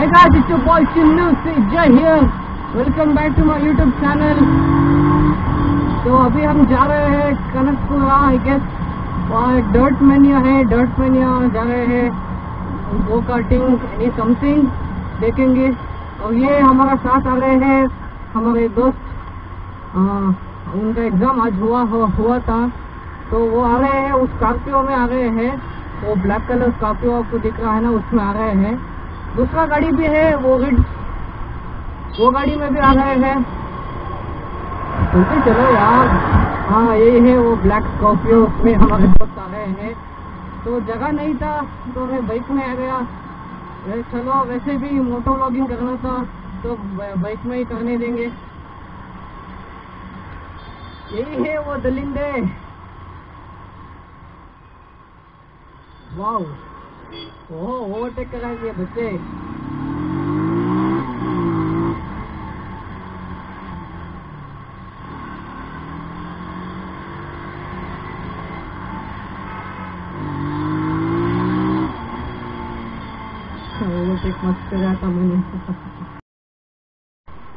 Hi guys, it's your boy Chinnu C. Jay here. Welcome back to my YouTube channel. तो अभी हम जा रहे हैं कनकपुरा आई गेस वहाँ एक डर्ट मैनिया है डर्ट मैनिया जा रहे हैं. गो कार्टिंग एनी समथिंग देखेंगे. और ये हमारा साथ आ रहे हैं हमारे दोस्त. आ, उनका एग्ज़ाम आज हुआ हुआ, हुआ था. तो वो आ रहे हैं उस स्कॉर्पियो में आ रहे हैं. वो ब्लैक कलर स्कॉर्पियो आपको दिख रहा है ना उसमें आ रहे हैं. दूसरा गाड़ी भी है, वो रिड वो गाड़ी में भी आ गए हैं। जल्दी चलो यार। हाँ यही है, वो ब्लैक स्कॉर्पियो उसमें हमारे दोस्त आ गए हैं। तो जगह नहीं था तो मैं बाइक में आ गया। चलो, वैसे भी मोटो व्लॉगिंग करना था तो बाइक में ही करने देंगे। यही है वो दलिंदे। वाओ ओवरटेक करा बच्चे। था मैंने।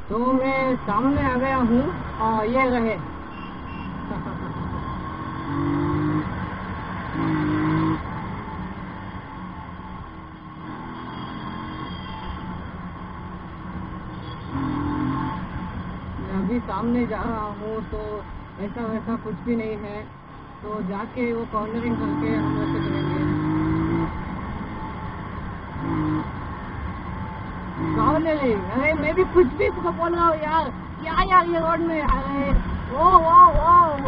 तो मैं सामने आ गया हूँ और ये रहे। अभी सामने जा रहा हूँ तो ऐसा वैसा कुछ भी नहीं है। तो जाके वो कॉर्नरिंग करके हम करेंगे कॉर्नरिंग अरे, मैं भी कुछ भी बोल रहा हूँ यार। क्या यार ये रोड में? अरे, ओ ओ ओ ओ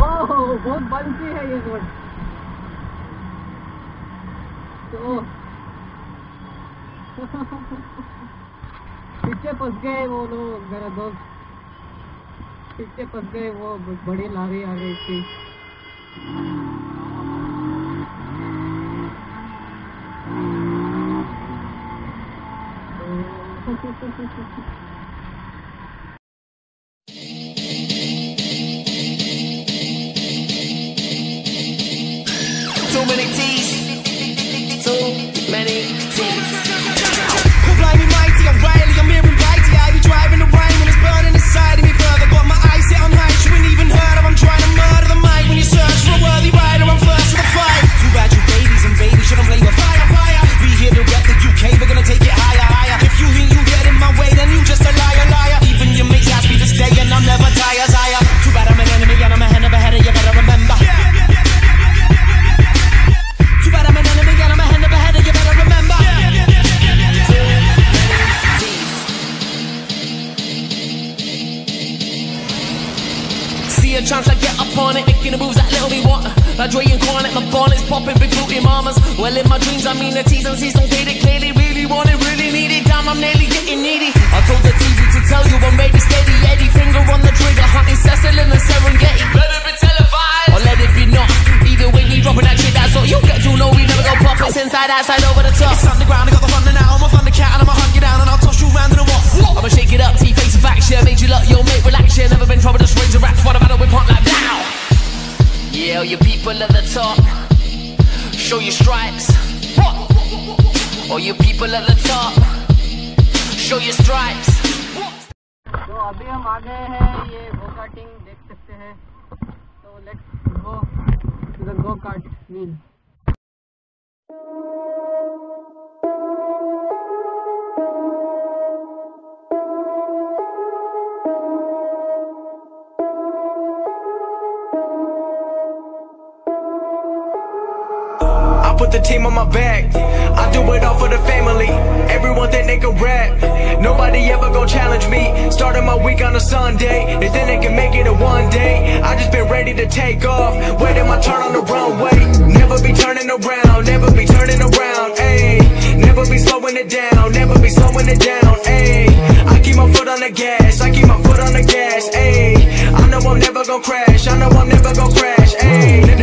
बहुत बंसी है ये रोड तो पीछे फंस गए वो लोग, मेरा दोस्त। पीछे फंस गए वो बड़े लारे आ गई थी Too want. Like Dre and Quan at my bonnets, popping booty mamas. Well, in my dreams, I mean the T's and C's don't fade it clearly. Really want it, really need it. Damn, I'm nearly getting needy. I told the TV to tell you I'm ready, steady, Eddie. Finger on the trigger, hunting Cecil in the Serengeti. Let it be televised, or let it be not. Either way, we dropping that shit, that's all you get to know. We never go pop, it's inside, outside, over the top. It's underground, I got the thunder now. You people at the top, show your stripes. तो अभी हम आ गए हैं ये go karting देख सकते हैं। तो let's go to the go kart wheel put the team on my back. I do it all for the family. Everyone think they can rap. Nobody ever gon' challenge me. Starting my week on a Sunday. They think they can make it in one day. I just been ready to take off. Waiting my turn on the runway. Never be turning around. Never be turning around. Ayy. Never be slowing it down. Never be slowing it down. Ayy. I keep my foot on the gas. I keep my foot on the gas. Ayy. I know I'm never gon' crash. I know I'm never gon' crash. Ayy.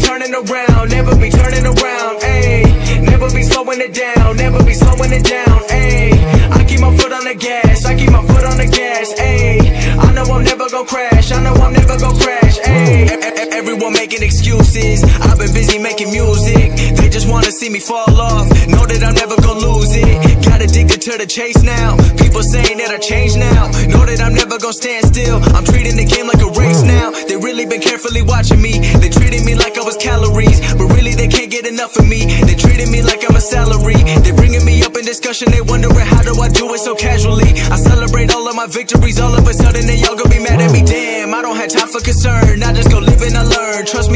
Turning around. Never be turning around. Ayy. Never be slowing it down. Never be slowing it down. Ayy. I keep my foot on the gas. I keep my foot on the gas. Ayy. I know I'm never gon' crash. I know I'm never gon' crash. Ayy. Everyone making excuses. I've been busy making music. They just wanna see me fall off. Know that I'm never gon' lose it. Got addicted to the chase now. People saying that I changed now. Know that I'm never gonna stand still. I'm treating the game like a race now. Really been carefully watching me. They treated me like I was calories, but really they can't get enough of me. They treated me like I'm a salary. They bringing me up in discussion. They wondering how do I do it so casually. I celebrate all of my victories. All of a sudden they all gonna be mad at me. Damn,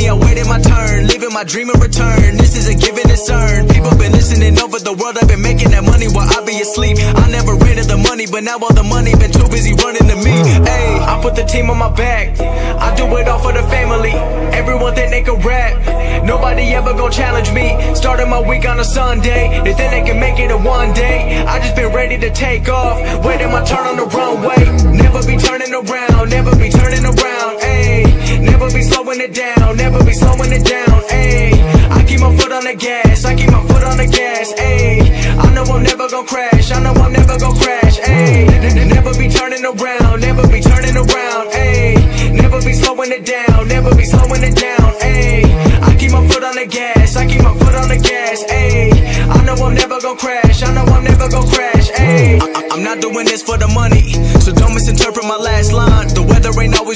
me, I waited my turn. Living my dream in return. This is a given and earned. People been listening over the world. I've been making that money while I be asleep. I never ran to the money, but now all the money been too busy running to me. Hey, I put the team on my back. I do it all for the family. Everyone think they can rap. Nobody ever gon' challenge me. Starting my week on a Sunday. They think they can make it in one day. I just been ready to take off. Waiting my turn on the runway. Never be turning around. Never be turning around. Ayy. Never be slowing it down. Never be slowing it down. Ayy. I keep my foot on the gas. I keep my foot on the gas. Ayy. I know I'm never gon' crash. I know I'm never gon' crash. Ayy. Never be turning around. Never be turning around. Ayy. Never be slowing it down. Never be slowing it down. Ayy. I keep my foot on the gas. I keep my foot on the gas. Ayy. I know I'm never gon' crash. I know I'm never gon' crash. Ayy. I- I'm not doing this for the money, so don't misinterpret my last line.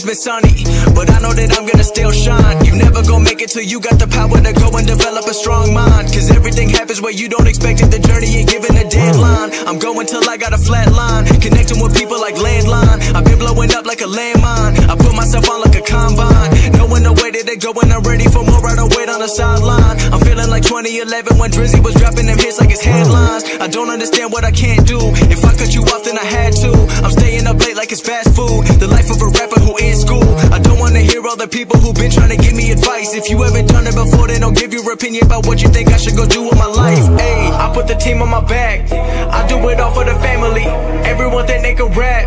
Been sunny, but I know that I'm gonna still shine. You never gon' make it till you got the power to go and develop a strong mind. Cause everything happens where you don't expect it. The journey ain't given a deadline. I'm going till I got a flat line, connecting with people like landline. I've been blowing up like a landmine. I put myself on like a combine, knowing the way that they go and I'm ready for more. I don't wait on the sideline. I'm feeling like 2011 when Drizzy was dropping them hits like his headlines. I don't understand what I can't do. If I cut you off, then I had to. I'm staying up late like it's fast food. The life of a rapper who in school. I don't wanna hear all the people who been trying to give me advice. If you haven't done it before, then don't give your opinion about what you think I should go do with my life. Ayy, I put the team on my back. I do it all for the family. Everyone think they can rap.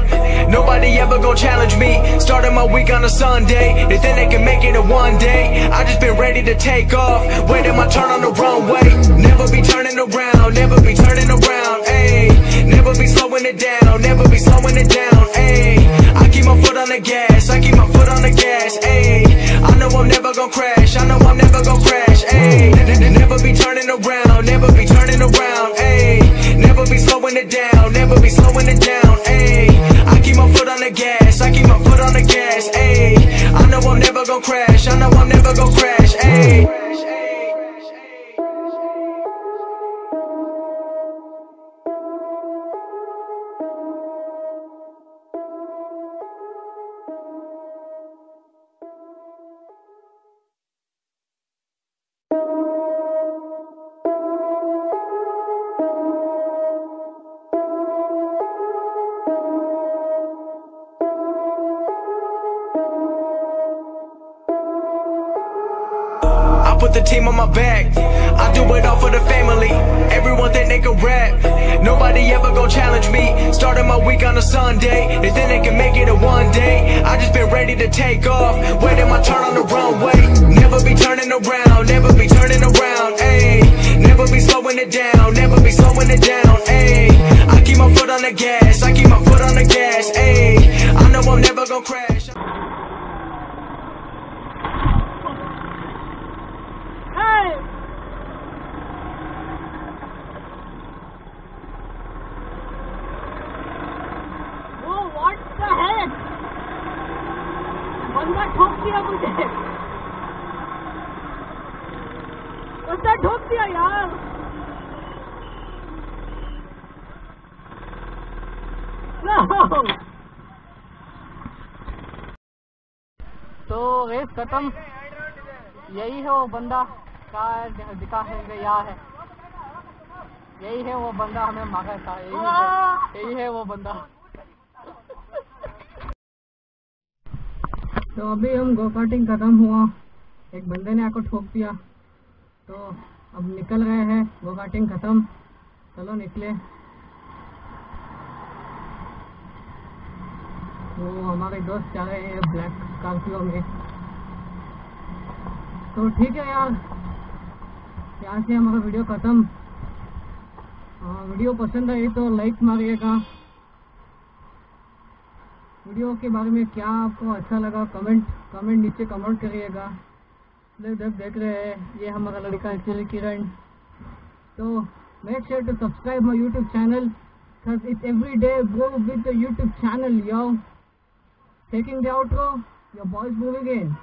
Nobody ever gon' challenge me. Starting my week on a Sunday. They think they can make it in one day. I just been ready to take off. Waiting my turn on the runway. Never be turning around. Never be turning around. Ayy, never be slowing it down. Never be slowing it down. Ayy, I keep my foot on the gas. I keep my foot on the gas. Ayy, I know I'm never gon' crash. I know I'm never gon' crash. Ayy, never be turning around. Never be turning around. Ayy, never be slowing it down. Never be slowing it down. Ayy, I keep my foot on the gas. I keep my foot on the gas. Ayy, I know I'm never gon' crash. I know I'm never gon' crash. Ayy. The team on my back. I do it all for the family. Everyone think they can rap. Nobody ever gon' challenge me. Starting my week on a Sunday. They think they can make it in one day. I just been ready to take off. Waiting my turn on the runway. Never be turning around. Never be turning around. Ayy. Never be slowing it down. Never be slowing it down. Ayy. I keep my foot on the gas. I keep my foot on the gas. Ayy. I know I'm never gon' crash. बंदा ठोक दिया यार। तो race खत्म यही है वो बंदा का दिखा है गया है। यही है वो बंदा हमें मांगा था यही है यही है वो बंदा। तो अभी हम गो कार्टिंग खत्म हुआ। एक बंदे ने आकर ठोक दिया। तो अब निकल रहे हैं। गो कार्टिंग खत्म। चलो निकले। वो हमारे दोस्त जा रहे हैं ब्लैक स्कॉर्पियो में। तो ठीक है यार। यहाँ से हमारा वीडियो ख़त्म। हाँ, वीडियो पसंद आई तो लाइक मारिएगा। वीडियो के बारे में क्या आपको अच्छा लगा कमेंट कमेंट नीचे कमेंट करिएगा। देख देख रहे हैं, ये हमारा लड़का एक्चुअली किरण। तो make sure to subscribe my YouTube channel because every day go with YouTube channel yo taking the out your boys moving in